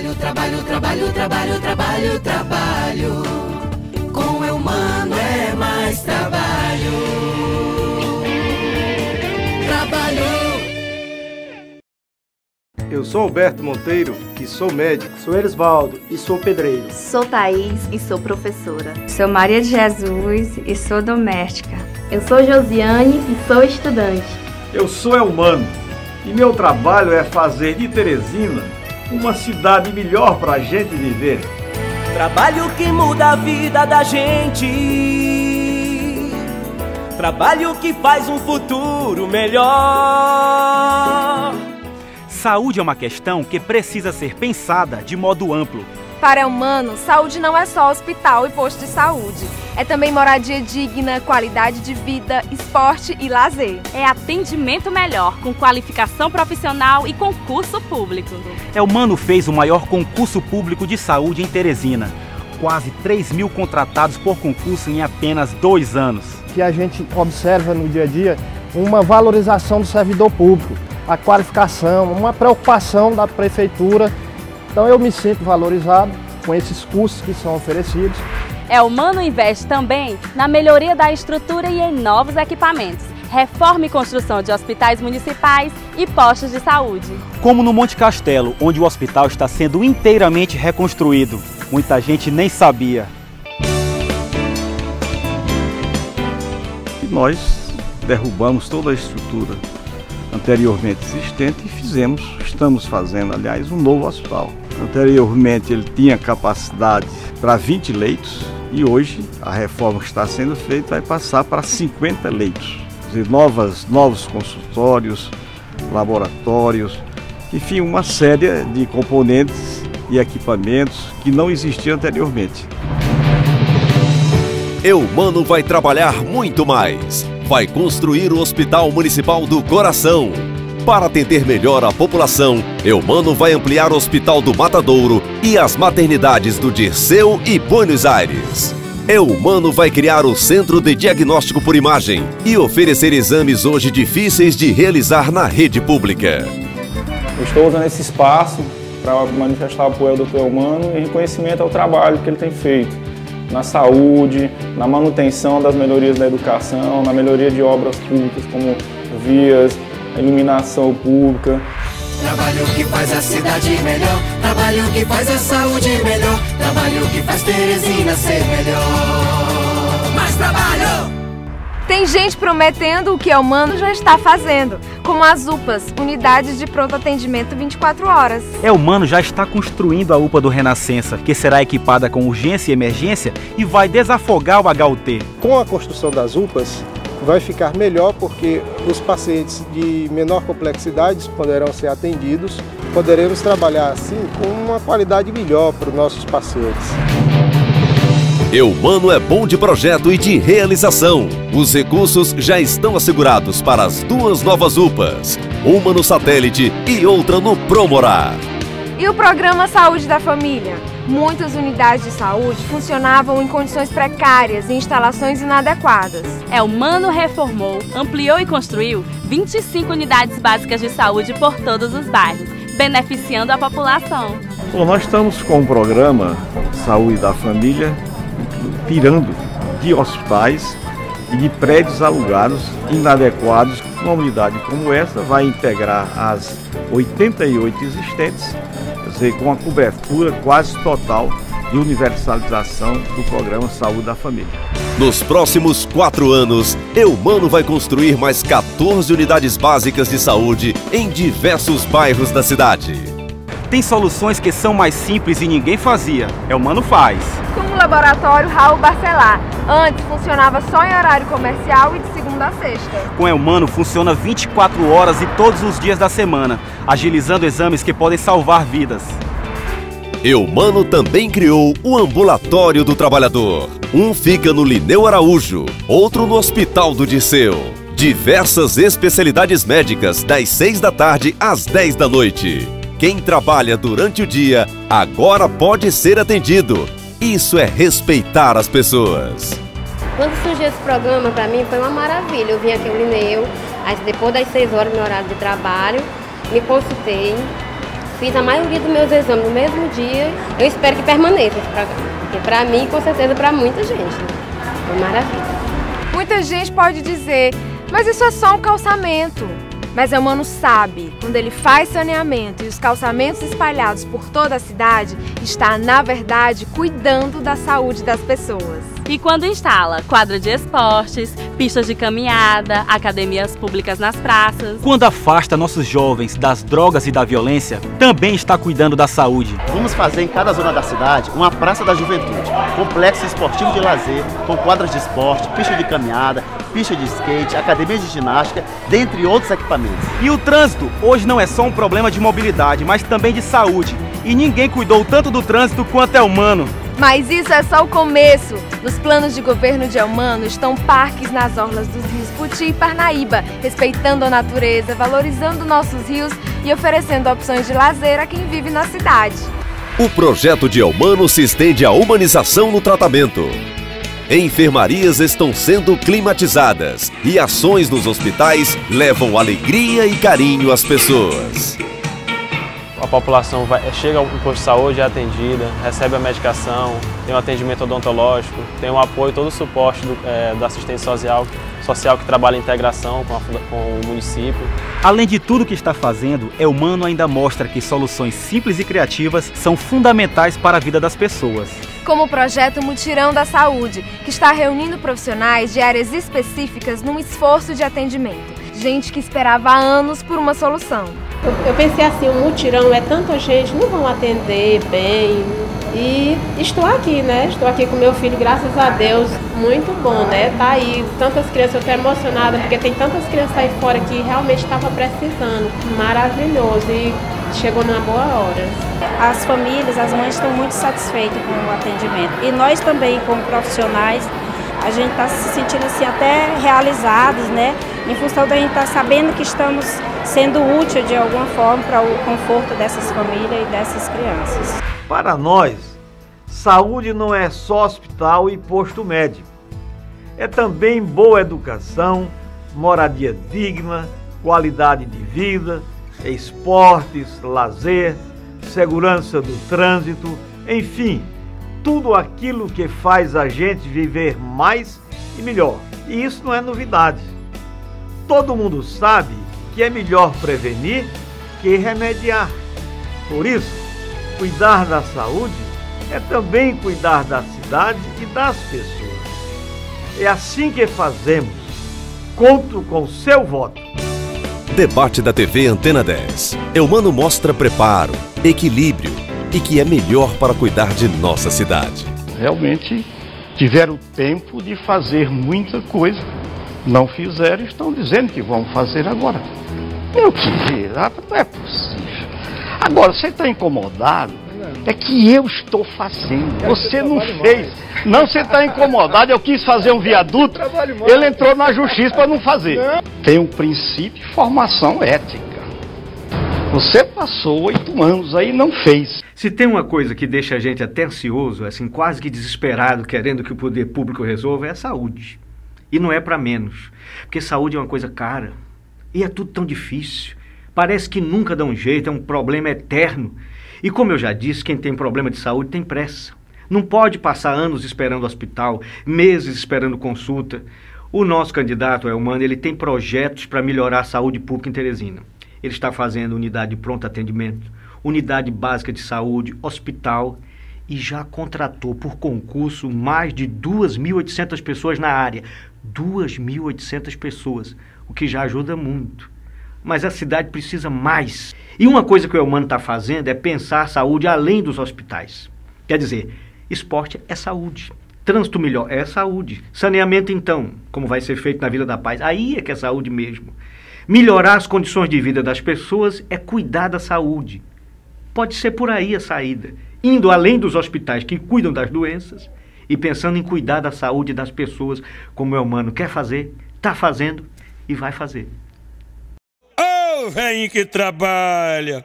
Trabalho, trabalho, trabalho, trabalho, trabalho, trabalho. Com eu mano é mais trabalho. Trabalho. Eu sou Alberto Monteiro e sou médico. Sou Erisvaldo e sou pedreiro. Sou Thaís e sou professora. Sou Maria de Jesus e sou doméstica. Eu sou Josiane e sou estudante. Eu sou Elmano e meu trabalho é fazer de Teresina uma cidade melhor para a gente viver. Trabalho que muda a vida da gente. Trabalho que faz um futuro melhor. Saúde é uma questão que precisa ser pensada de modo amplo. Para o humano, saúde não é só hospital e posto de saúde. É também moradia digna, qualidade de vida, esporte e lazer. É atendimento melhor, com qualificação profissional e concurso público. É Humano fez o maior concurso público de saúde em Teresina. Quase 3 mil contratados por concurso em apenas dois anos. Que a gente observa no dia a dia uma valorização do servidor público a qualificação, uma preocupação da prefeitura. Então eu me sinto valorizado com esses cursos que são oferecidos. É o Mano Investe também na melhoria da estrutura e em novos equipamentos. Reforma e construção de hospitais municipais e postos de saúde. Como no Monte Castelo, onde o hospital está sendo inteiramente reconstruído. Muita gente nem sabia. E nós derrubamos toda a estrutura anteriormente existente e fizemos, estamos fazendo, aliás, um novo hospital. Anteriormente ele tinha capacidade para 20 leitos e hoje a reforma que está sendo feita vai passar para 50 leitos. Novas, novos consultórios, laboratórios, enfim, uma série de componentes e equipamentos que não existiam anteriormente. Eumano vai trabalhar muito mais vai construir o Hospital Municipal do Coração. Para atender melhor a população, Eumano vai ampliar o Hospital do Matadouro e as maternidades do Dirceu e Buenos Aires. Eumano vai criar o Centro de Diagnóstico por Imagem e oferecer exames hoje difíceis de realizar na rede pública. Eu estou usando esse espaço para manifestar apoio ao Dr. Eumano e reconhecimento ao trabalho que ele tem feito na saúde, na manutenção das melhorias da educação, na melhoria de obras públicas como vias, iluminação pública. Trabalho que faz a cidade melhor, trabalho que faz a saúde melhor, trabalho que faz Teresina ser melhor. Mais trabalho! Tem gente prometendo o que o humano já está fazendo, como as UPAs, unidades de pronto atendimento 24 horas. É humano já está construindo a UPA do Renascença, que será equipada com urgência e emergência e vai desafogar o HUT. Com a construção das UPAs, vai ficar melhor porque os pacientes de menor complexidade poderão ser atendidos, poderemos trabalhar assim com uma qualidade melhor para os nossos pacientes. Eumano é bom de projeto e de realização. Os recursos já estão assegurados para as duas novas UPAs, uma no satélite e outra no Promorar. E o programa Saúde da Família? Muitas unidades de saúde funcionavam em condições precárias e instalações inadequadas. Elmano reformou, ampliou e construiu 25 unidades básicas de saúde por todos os bairros, beneficiando a população. Bom, nós estamos com o programa Saúde da Família tirando de hospitais e de prédios alugados inadequados. Uma unidade como essa vai integrar as 88 existentes, dizer, com a cobertura quase total de universalização do programa Saúde da Família. Nos próximos quatro anos, Eumano vai construir mais 14 unidades básicas de saúde em diversos bairros da cidade. Tem soluções que são mais simples e ninguém fazia. É o Mano faz. Como o laboratório Raul Barcelar. Antes funcionava só em horário comercial e de segunda a sexta. Com o Mano funciona 24 horas e todos os dias da semana, agilizando exames que podem salvar vidas. Eumano também criou o Ambulatório do Trabalhador. Um fica no Lineu Araújo, outro no Hospital do Disseu. Diversas especialidades médicas das 6 da tarde às 10 da noite. Quem trabalha durante o dia agora pode ser atendido. Isso é respeitar as pessoas. Quando surgiu esse programa, para mim foi uma maravilha. Eu vim aqui no Lineu, aí depois das seis horas no horário de trabalho, me consultei, fiz a maioria dos meus exames no mesmo dia. Eu espero que permaneça esse programa. Porque para mim, com certeza, para muita gente. Né? Foi maravilha. Muita gente pode dizer, mas isso é só um calçamento. Mas o humano sabe, quando ele faz saneamento e os calçamentos espalhados por toda a cidade, está, na verdade, cuidando da saúde das pessoas. E quando instala quadra de esportes, pistas de caminhada, academias públicas nas praças. Quando afasta nossos jovens das drogas e da violência, também está cuidando da saúde. Vamos fazer em cada zona da cidade uma praça da juventude, complexo esportivo de lazer, com quadras de esporte, pista de caminhada, pista de skate, academia de ginástica, dentre outros equipamentos. E o trânsito hoje não é só um problema de mobilidade, mas também de saúde. E ninguém cuidou tanto do trânsito quanto é humano. Mas isso é só o começo. Nos planos de governo de Elmano estão parques nas orlas dos rios Puti e Parnaíba, respeitando a natureza, valorizando nossos rios e oferecendo opções de lazer a quem vive na cidade. O projeto de Elmano se estende à humanização no tratamento. Enfermarias estão sendo climatizadas e ações nos hospitais levam alegria e carinho às pessoas a população vai, chega ao posto de saúde, é atendida, recebe a medicação, tem um atendimento odontológico, tem o um apoio, todo o suporte do, é, do assistente social, social que trabalha em integração com, a, com o município. Além de tudo que está fazendo, é humano ainda mostra que soluções simples e criativas são fundamentais para a vida das pessoas. Como o projeto Mutirão da Saúde, que está reunindo profissionais de áreas específicas num esforço de atendimento. Gente que esperava há anos por uma solução. Eu, eu pensei assim, o um mutirão é tanta gente, não vão atender bem. E estou aqui, né? Estou aqui com meu filho, graças a Deus, muito bom, né? Tá aí, tantas crianças, eu estou emocionada, porque tem tantas crianças aí fora que realmente estava precisando. Maravilhoso e chegou numa boa hora. As famílias, as mães estão muito satisfeitas com o atendimento. E nós também, como profissionais, a gente está se sentindo assim até realizados, né? Em função da gente estar tá sabendo que estamos sendo útil de alguma forma para o conforto dessas famílias e dessas crianças. Para nós, saúde não é só hospital e posto médico. É também boa educação, moradia digna, qualidade de vida, esportes, lazer, segurança do trânsito, enfim, tudo aquilo que faz a gente viver mais e melhor. E isso não é novidade. Todo mundo sabe que é melhor prevenir que remediar. Por isso, cuidar da saúde é também cuidar da cidade e das pessoas. É assim que fazemos. Conto com seu voto. Debate da TV Antena 10. Eumano mostra preparo, equilíbrio e que é melhor para cuidar de nossa cidade. Realmente tiveram tempo de fazer muita coisa. Não fizeram, estão dizendo que vão fazer agora. Meu querido, não é possível. Agora, você está incomodado? É que eu estou fazendo. Você não fez. Não, você está incomodado. Eu quis fazer um viaduto. Ele entrou na justiça para não fazer. Tem um princípio de formação ética. Você passou oito anos aí e não fez. Se tem uma coisa que deixa a gente até ansioso, assim, quase que desesperado, querendo que o poder público resolva, é a saúde. E não é para menos. Porque saúde é uma coisa cara. E é tudo tão difícil. Parece que nunca dá um jeito, é um problema eterno. E como eu já disse, quem tem problema de saúde tem pressa. Não pode passar anos esperando hospital, meses esperando consulta. O nosso candidato, Elmano, ele tem projetos para melhorar a saúde pública em Teresina. Ele está fazendo unidade de pronto atendimento, unidade básica de saúde, hospital e já contratou por concurso mais de 2.800 pessoas na área. 2.800 pessoas o que já ajuda muito. Mas a cidade precisa mais. E uma coisa que o Elmano está fazendo é pensar saúde além dos hospitais. Quer dizer, esporte é saúde. Trânsito melhor é saúde. Saneamento, então, como vai ser feito na Vila da Paz, aí é que é saúde mesmo. Melhorar as condições de vida das pessoas é cuidar da saúde. Pode ser por aí a saída. Indo além dos hospitais que cuidam das doenças e pensando em cuidar da saúde das pessoas, como o Elmano quer fazer, está fazendo e vai fazer. Ô, oh, velho que trabalha!